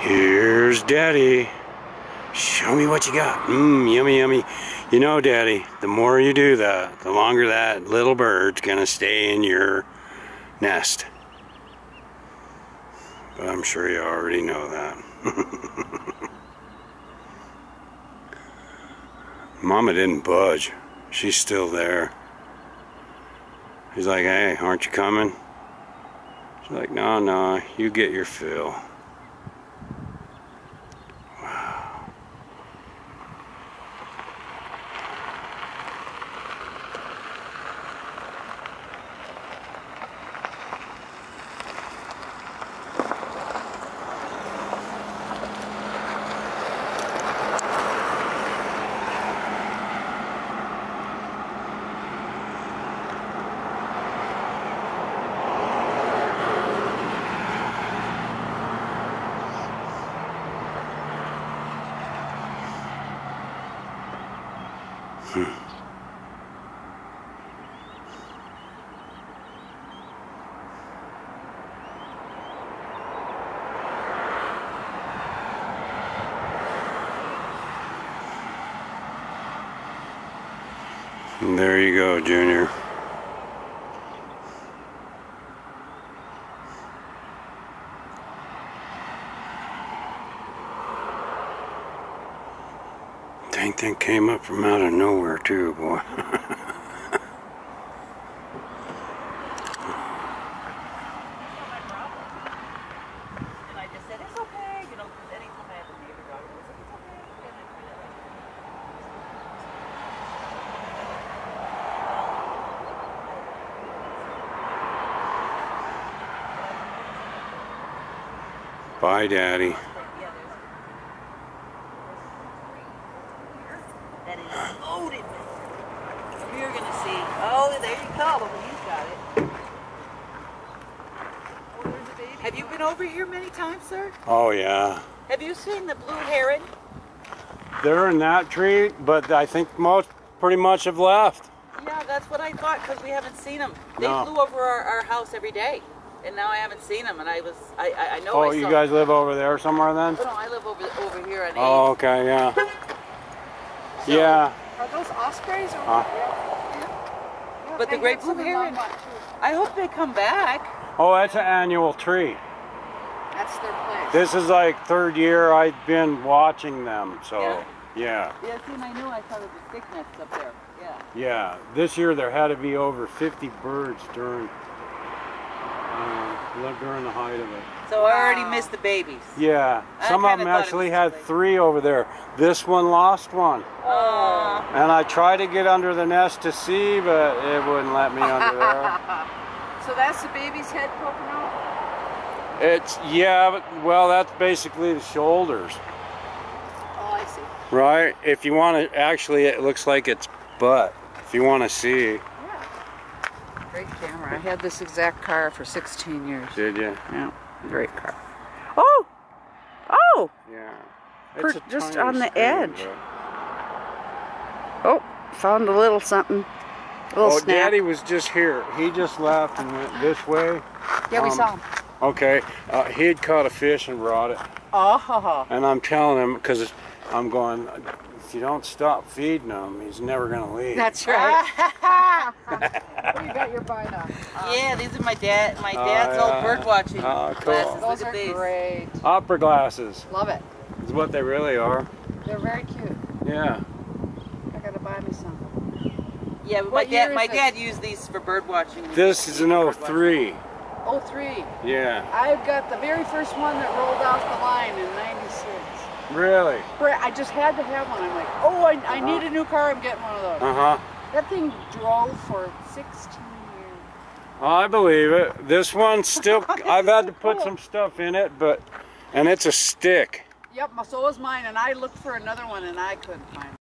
Here's Daddy. Show me what you got. Mmm, yummy, yummy. You know, Daddy, the more you do that, the longer that little bird's gonna stay in your nest. But I'm sure you already know that. Mama didn't budge. She's still there. He's like, hey, aren't you coming? She's like, no, no, you get your fill. And there you go, Junior. Dang thing came up from out of nowhere too, boy. Bye, I just said, it's okay, you know, because anytime I have a neighbor dog, I was like, it's okay. And I kind of like, Bye, Daddy. yeah, there's that is loaded You're gonna see. Oh, there you go. Look, he's got it. Oh, there's a baby. Have you been over here many times, sir? Oh, yeah. Have you seen the blue heron? They're in that tree, but I think most pretty much have left. Yeah, that's what I thought because we haven't seen them. They No. flew over our, our house every day, and now I haven't seen them. And I was, I, I, I know. Oh, I you guys live over there somewhere then? Oh, no, I live over over here on Oh, okay, yeah. Yeah. Are those ospreys or Huh? What? Yeah. Yeah, But the great blue heron- I hope they come back. Oh, that's an annual tree. That's their place. This is like third year I've been watching them, so Yeah. yeah. Yeah, see, and I knew I saw the stick nests up there. Yeah. Yeah, this year there had to be over 50 birds during uh, during the height of it. So I already missed the babies. Yeah, I some of them actually had too three over there. This one lost one, Oh. and I tried to get under the nest to see, but it wouldn't let me under there. So that's the baby's head poking out? It's yeah, but well, that's basically the shoulders, Oh, I see. right? If you want to, actually, it looks like it's butt. If you want to see, Yeah. Great camera. I had this exact car for 16 years. did you? Yeah, great car. Oh! Oh! Yeah. Per- It's a just on the screen, edge. but- Oh, found a little something. A little Oh, snap. Daddy was just here. He just left and went this way. yeah, we um, saw him. Okay, uh, he had caught a fish and brought it, Oh, ha, ha. and I'm telling him because I'm going. If you don't stop feeding him, he's never gonna leave. That's right. what do you got your bite on? Yeah, these are my dad, my Oh, dad's yeah. old bird watching Oh, cool. glasses. Those Look are at these. great. Opera glasses Love it. it. is what they really are. They're very cute. Yeah. I gotta buy me some. Yeah, but my dad, my this? dad used these for bird watching. This is an 03. Oh, three. Yeah. I've got the very first one that rolled off the line in 96. Really? I just had to have one. I'm like, oh, I, I Uh-huh. need a new car. I'm getting one of those. Uh huh. That thing drove for 16 years. I believe it. This one still. I've had to put some stuff in it, but and it's a stick. Yep, so was mine, and I looked for another one, and I couldn't find it.